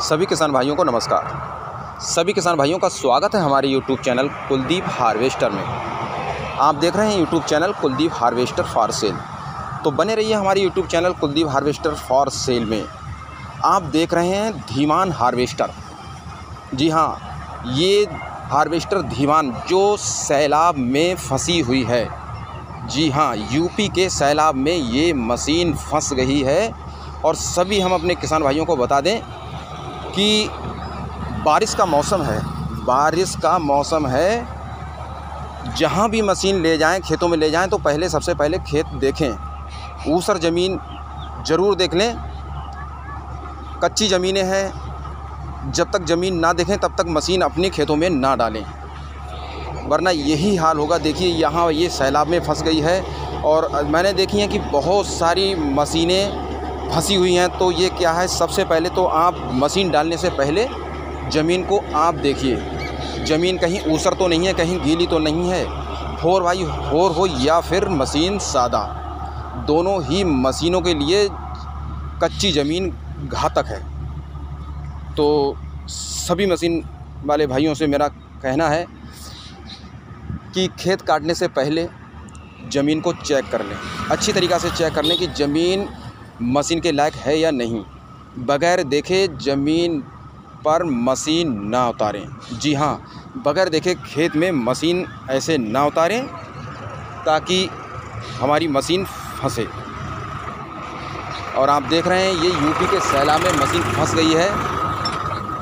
सभी किसान भाइयों को नमस्कार। सभी किसान भाइयों का स्वागत है हमारे यूट्यूब चैनल कुलदीप हार्वेस्टर में। आप देख रहे हैं YouTube channel Kuldeep harvester for sale. तो बने रहिए हमारे YouTube channel Kuldeep harvester for sale में। आप देख रहे हैं धीमान हार्वेस्टर। जी हाँ ये हार्वेस्टर धीमान जो सैलाब में फंसी हुई है। जी हाँ यूपी के सैलाब में ये मशीन फंस गई है। और सभी हम अपने किसान भाइयों को बता दें कि बारिश का मौसम है। बारिश का मौसम है। जहाँ भी मशीन ले जाएँ, खेतों में ले जाएँ तो पहले, सबसे पहले खेत देखें। ऊसर ज़मीन ज़रूर देख लें। कच्ची ज़मीनें हैं। जब तक ज़मीन ना देखें, तब तक मशीन अपने खेतों में ना डालें। वरना यही हाल होगा। देखिए, यहाँ ये सैलाब में फंस गई है और मैंने देखी है कि बहुत सारी मशीनें फंसी हुई हैं तो ये क्या है? सबसे पहले तो आप मशीन डालने से पहले ज़मीन को आप देखिए। ज़मीन कहीं ऊसर तो नहीं है, कहीं गीली तो नहीं है। फोर बाई फोर हो या फिर मशीन सादा। दोनों ही मशीनों के लिए कच्ची ज़मीन घातक है। तो सभी मशीन वाले भाइयों से मेरा कहना है कि खेत काटने से पहले ज़मीन को चेक कर लें। अच्छी तरीक़ा से चेक कर लें कि ज़मीन मशीन के लायक है या नहीं? बगैर देखे ज़मीन पर मशीन ना उतारें। जी हाँ बगैर देखे खेत में मशीन ऐसे ना उतारें ताकि हमारी मशीन फंसे। और आप देख रहे हैं, ये यूपी के सैलाब में मशीन फंस गई है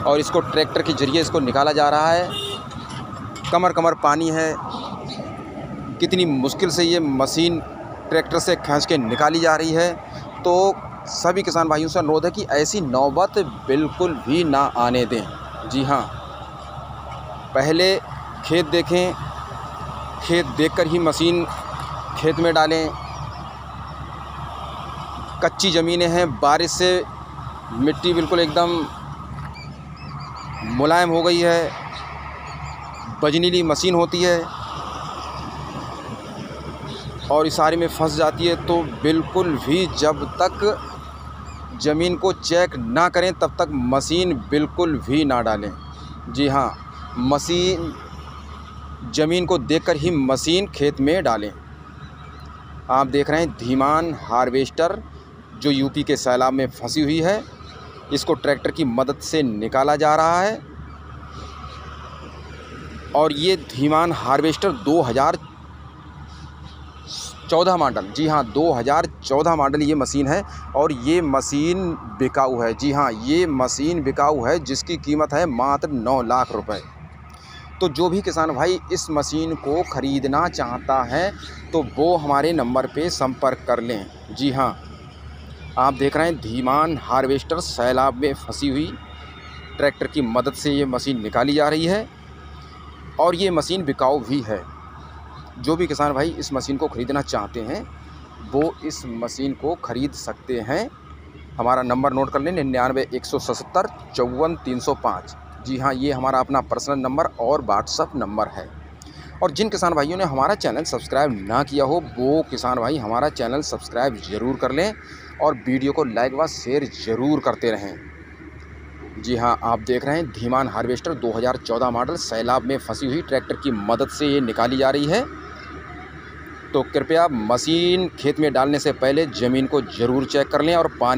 और इसको ट्रैक्टर के ज़रिए इसको निकाला जा रहा है। कमर कमर पानी है। कितनी मुश्किल से ये मशीन ट्रैक्टर से खींच के निकाली जा रही है। तो सभी किसान भाइयों से अनुरोध है कि ऐसी नौबत बिल्कुल भी ना आने दें। जी हाँ। पहले खेत देखें, खेत देखकर ही मशीन खेत में डालें। कच्ची ज़मीनें हैं, बारिश से मिट्टी बिल्कुल एकदम मुलायम हो गई है। बजनीली मशीन होती है। और इशारे में फंस जाती है तो बिल्कुल भी जब तक ज़मीन को चेक ना करें, तब तक मशीन बिल्कुल भी ना डालें। जी हाँ मशीन, ज़मीन को देखकर ही मशीन खेत में डालें। आप देख रहे हैं धीमान हार्वेस्टर जो यूपी के सैलाब में फंसी हुई है। इसको ट्रैक्टर की मदद से निकाला जा रहा है। और ये धीमान हार्वेस्टर 2000 चौदह मॉडल। जी हाँ 2014 मॉडल ये मशीन है और ये मशीन बिकाऊ है। जी हाँ ये मशीन बिकाऊ है जिसकी कीमत है मात्र नौ लाख रुपए। तो जो भी किसान भाई इस मशीन को ख़रीदना चाहता है तो वो हमारे नंबर पे संपर्क कर लें। जी हाँ आप देख रहे हैं धीमान हार्वेस्टर सैलाब में फंसी हुई ट्रैक्टर की मदद से ये मशीन निकाली जा रही है और ये मशीन बिकाऊ भी है। जो भी किसान भाई इस मशीन को ख़रीदना चाहते हैं, वो इस मशीन को ख़रीद सकते हैं। हमारा नंबर नोट कर लें, निन्यानवे एक सौ सत्तर चौवन तीन सौ पाँच। जी हाँ ये हमारा अपना पर्सनल नंबर और व्हाट्सअप नंबर है। और जिन किसान भाइयों ने हमारा चैनल सब्सक्राइब ना किया हो, वो किसान भाई हमारा चैनल सब्सक्राइब ज़रूर कर लें और वीडियो को लाइक व शेयर ज़रूर करते रहें। जी हाँ आप देख रहे हैं धीमान हार्वेस्टर 2014 मॉडल सैलाब में फंसी हुई ट्रैक्टर की मदद से ये निकाली जा रही है। तो कृपया मशीन खेत में डालने से पहले ज़मीन को ज़रूर चेक कर लें और पानी